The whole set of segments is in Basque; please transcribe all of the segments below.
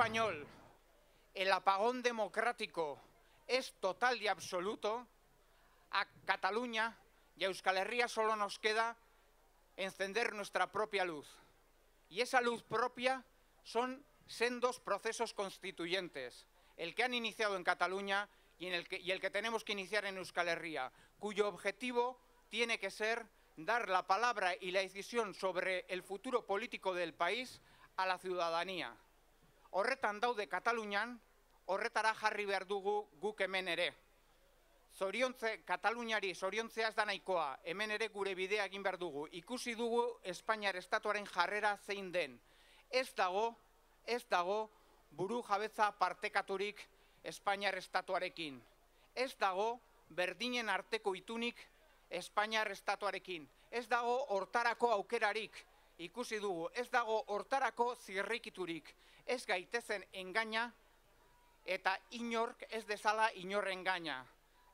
español el apagón democrático es total y absoluto, a Cataluña y a Euskal Herria solo nos queda encender nuestra propia luz. Y esa luz propia son sendos procesos constituyentes, el que han iniciado en Cataluña y, y el que tenemos que iniciar en Euskal Herria, cuyo objetivo tiene que ser dar la palabra y la decisión sobre el futuro político del país a la ciudadanía. Horretan daude Katalunian, horretara jarri behar dugu guk hemen ere. Zoriontze, Kataluniari zoriontzea ez da nahikoa, hemen ere gure bidea egin behar dugu. Ikusi dugu Espainiar estatuaren jarrera zein den. Ez dago, ez dago buru jabetza partekaturik Espainiar estatuarekin. Ez dago berdinen arteko itunik Espainiar estatuarekin. Ez dago hortarako aukerarik, ikusi dugu, ez dago hortarako zirrikiturik. Ez gaitezen engaina eta inork ez dezala inorren gaina.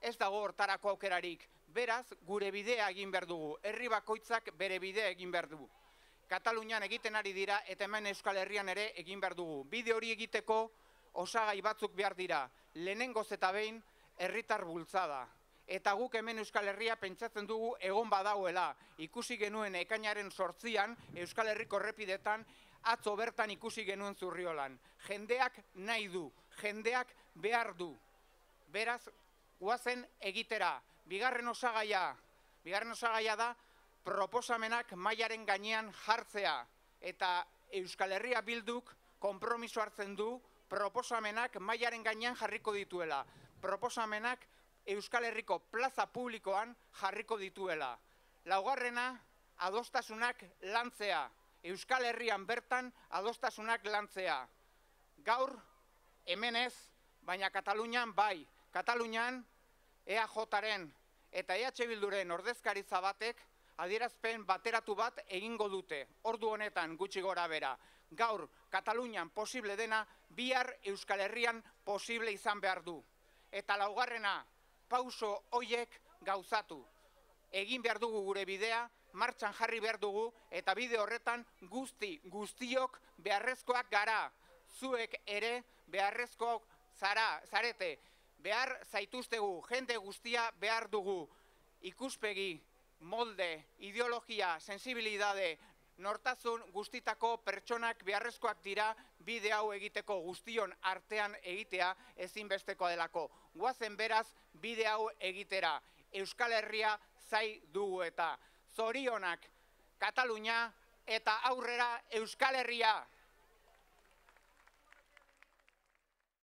Ez dago hortarako aukerarik. Beraz, gure bidea egin behar dugu. Herri bakoitzak bere bidea egin behar dugu. Katalunian egiten ari dira eta hemen Euskal Herrian ere egin behar dugu. Bide hori egiteko osagai batzuk behar dira. Lehenengoz eta behin herritar bultzada. Eta guk hemen Euskal Herria pentsatzen dugu egon badauela. Ikusi genuen ekainaren sortzian Euskal Herriko errepidetan atzo bertan ikusi genuen zurriolan. Jendeak nahi du, jendeak behar du. Beraz, guazen egitera. Bigarren osagaia, bigarren osagaia da proposamenak mailaren gainean jartzea. Eta Euskal Herria bilduk konpromiso hartzen du proposamenak mailaren gainean jarriko dituela. Proposamenak Euskal Herriko plaza publikoan jarriko dituela. Laugarrena, adostasunak lantzea. Euskal Herrian bertan adostasunak lantzea. Gaur, hemen ez, baina Katalunian bai. Katalunian EAJaren eta EH Bilduren ordezkaritza batek adierazpen bateratu bat egingo dute. Ordu honetan gutxi gora bera. Gaur, Katalunian posible dena, bihar Euskal Herrian posible izan behar du. Eta laugarrena, pauso hoiek gauzatu. Egin behar dugu gure bidea, martxan jarri behar dugu, eta bide horretan guzti, guztiok beharrezkoak gara. Zuek ere beharrezkoak zara, zarete, behar zaituztegu, jende guztia behar dugu. Ikuspegi, molde, ideologia, sensibilidade, nortasun guztitako pertsonak beharrezkoak dira bide hau egiteko guztion artean egitea ezinbesteko delako. Guazen beraz bide hau egitera. Euskal Herria zai dugu eta zorionak Katalunia eta aurrera Euskal Herria.